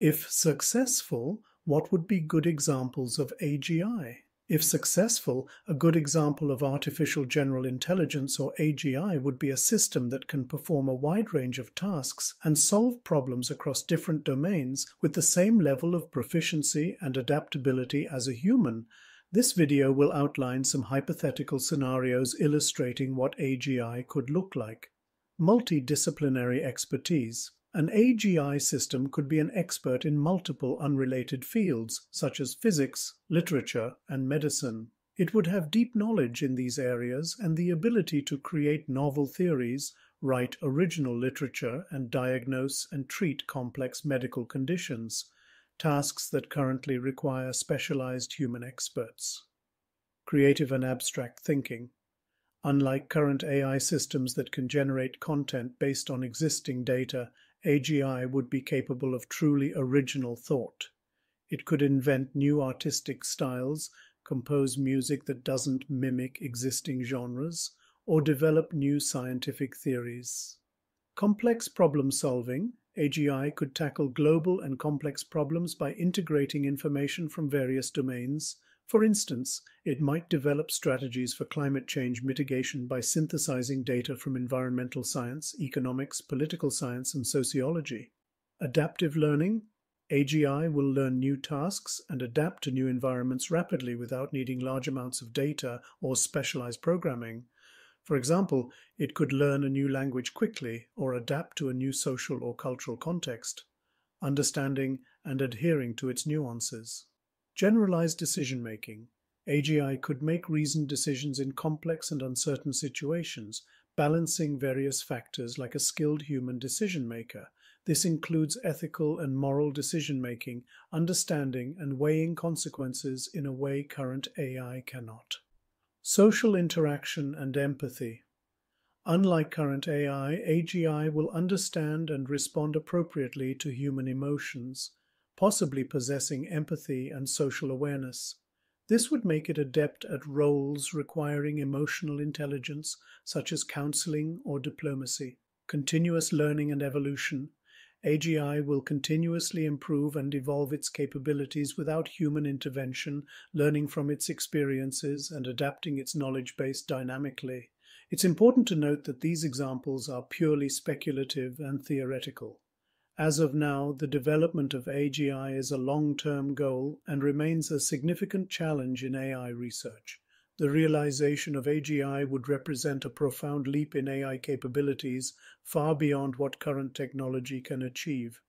If successful, what would be good examples of AGI? If successful, a good example of artificial general intelligence or AGI would be a system that can perform a wide range of tasks and solve problems across different domains with the same level of proficiency and adaptability as a human. This video will outline some hypothetical scenarios illustrating what AGI could look like. Multidisciplinary expertise. An AGI system could be an expert in multiple unrelated fields, such as physics, literature, and medicine. It would have deep knowledge in these areas and the ability to create novel theories, write original literature, and diagnose and treat complex medical conditions, tasks that currently require specialized human experts. Creative and abstract thinking. Unlike current AI systems that can generate content based on existing data, AGI would be capable of truly original thought. It could invent new artistic styles, compose music that doesn't mimic existing genres, or develop new scientific theories. Complex problem solving. AGI could tackle global and complex problems by integrating information from various domains, for instance, it might develop strategies for climate change mitigation by synthesizing data from environmental science, economics, political science, and sociology. Adaptive learning. AGI will learn new tasks and adapt to new environments rapidly without needing large amounts of data or specialized programming. For example, it could learn a new language quickly or adapt to a new social or cultural context, understanding and adhering to its nuances. Generalized decision making. AGI could make reasoned decisions in complex and uncertain situations, balancing various factors like a skilled human decision maker. This includes ethical and moral decision making, understanding and weighing consequences in a way current AI cannot. Social interaction and empathy. Unlike current AI, AGI will understand and respond appropriately to human emotions possibly possessing empathy and social awareness. This would make it adept at roles requiring emotional intelligence, such as counseling or diplomacy. Continuous learning and evolution. AGI will continuously improve and evolve its capabilities without human intervention, learning from its experiences and adapting its knowledge base dynamically. It's important to note that these examples are purely speculative and theoretical. As of now, the development of AGI is a long term goal and remains a significant challenge in AI research. The realization of AGI would represent a profound leap in AI capabilities far beyond what current technology can achieve.